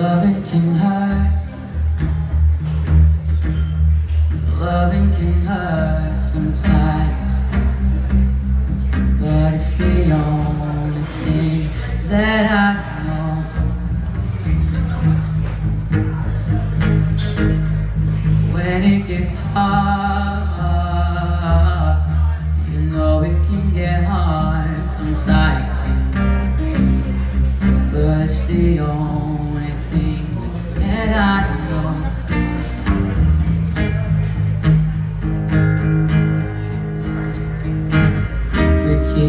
Loving can hurt. Loving can hurt sometimes. But it's the only thing that I know. When it gets hard,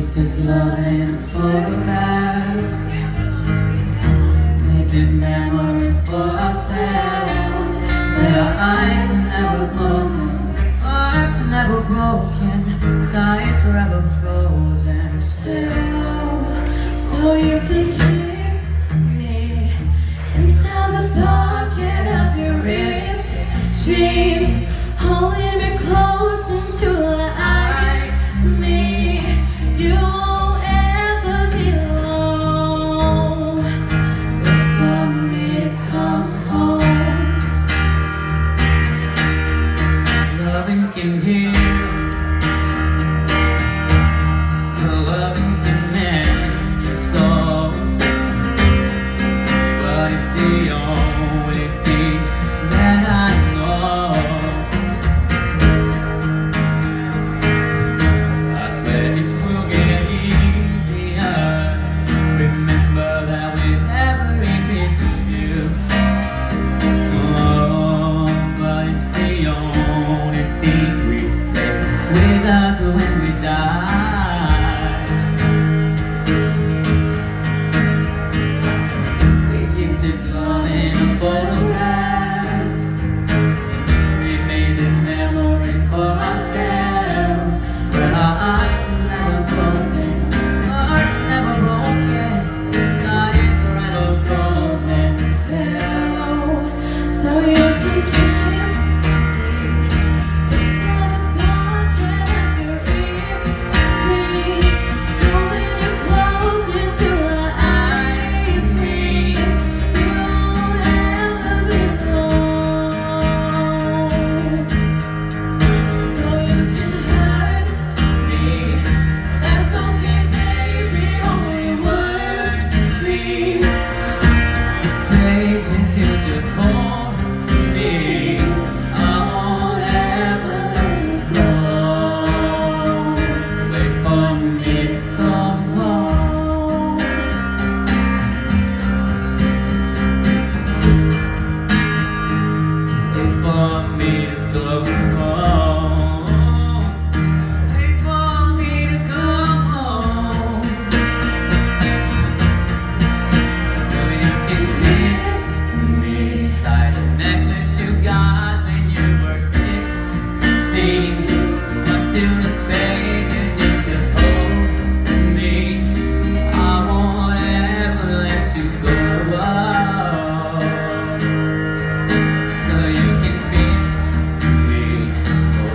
Keep this loving for the ride. Make these memories for ourselves. But our eyes never closing, hearts never broken, ties forever frozen still. So you can keep me inside the pocket of your ripped jeans, holding me close until the can heal. For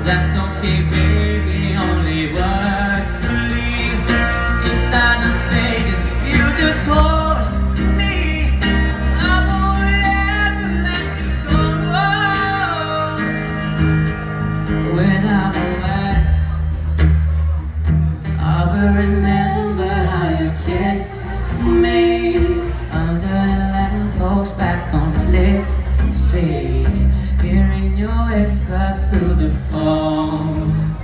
that's okay, baby. Only words believe inside those pages. You just hold me. I won't ever let you go. When I'm away, I will remember how you kissed me under the lamppost back on Sixth Street, your eyes, that's through the song.